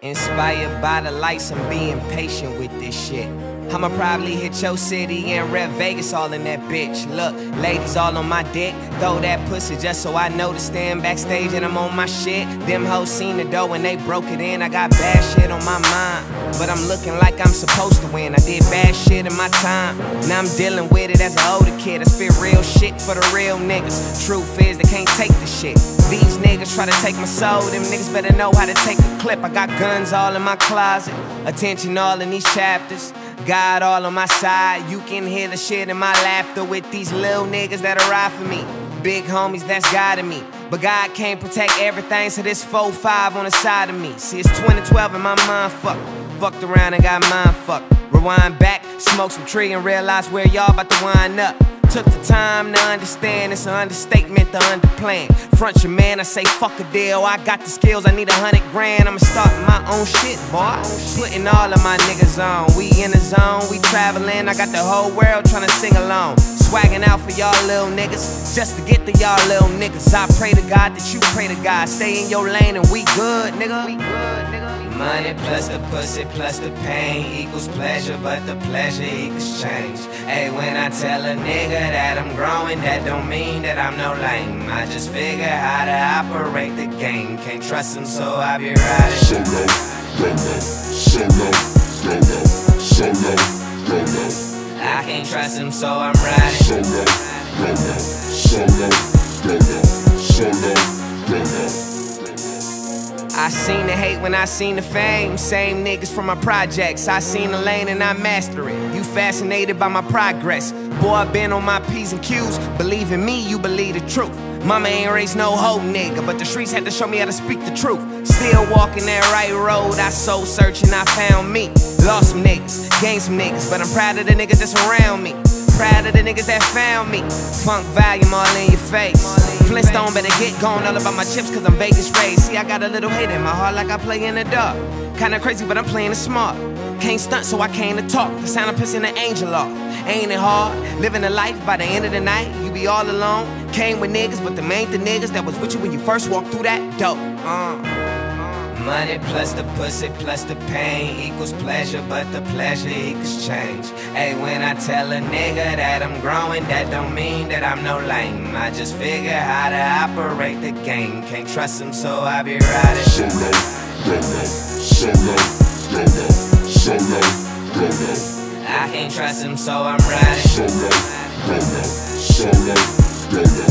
Inspired by the lights, I'm being patient with this shit. I'ma probably hit your city and rep Vegas all in that bitch. Look, ladies all on my dick. Throw that pussy just so I know to stand backstage and I'm on my shit. Them hoes seen the dough and they broke it in. I got bad shit on my mind. But I'm looking like I'm supposed to win. I did bad shit in my time. Now I'm dealing with it as an older kid. I spit real shit for the real niggas. Truth is, they can't take the shit. These niggas try to take my soul. Them niggas better know how to take a clip. I got guns all in my closet. Attention all in these chapters. God all on my side. You can hear the shit in my laughter with these little niggas that are ride for me. Big homies that's guiding me. But God can't protect everything, so this 4-5 on the side of me. See, it's 2012 and my mind fucked. Fucked around and got mind fucked. Rewind back, smoke some tree and realize where y'all about to wind up. Took the time to understand it's an understatement to underplan. Front your man, I say fuck a deal. I got the skills, I need a hundred grand. I'ma start my own shit, boy. Putting all of my niggas on. We in the zone, we traveling. I got the whole world trying to sing along. Swagging out for y'all little niggas, just to get to y'all little niggas. I pray to God that you pray to God. Stay in your lane and we good, nigga. We good, nigga. Money plus the pussy plus the pain equals pleasure, but the pleasure equals change. Hey, when I tell a nigga that I'm growing, that don't mean that I'm no lame. I just figure how to operate the game. Can't trust him, so I be riding. Solo, low, solo, go low, solo, go low, I can't trust him, so I'm riding. solo, low, solo, low, solo, go low. I seen the hate when I seen the fame. Same niggas from my projects. I seen the lane and I master it. You fascinated by my progress. Boy, I been on my P's and Q's. Believe in me, you believe the truth. Mama ain't raised no hoe nigga, but the streets had to show me how to speak the truth. Still walking that right road, I soul searching, I found me. Lost some niggas, gained some niggas, but I'm proud of the niggas that's around me. Proud of the niggas that found me. Funk volume all in your face. Flintstone better get gone all about my chips cause I'm Vegas raised. See, I got a little hate in my heart like I play in the dark. Kinda crazy, but I'm playing it smart. Can't stunt, so I came to talk. The sound of pissing an angel off. Ain't it hard? Living a life by the end of the night, you be all alone. Came with niggas, but the main the niggas that was with you when you first walked through that door. Uh. Money plus the pussy plus the pain equals pleasure, but the pleasure equals change. Hey, when I tell a nigga that I'm growing, that don't mean that I'm no lame. I just figure how to operate the game. Can't trust him, so I be riding. Solo, go low, solo, go low, solo, go low, I can't trust him, so I'm riding. solo, go low,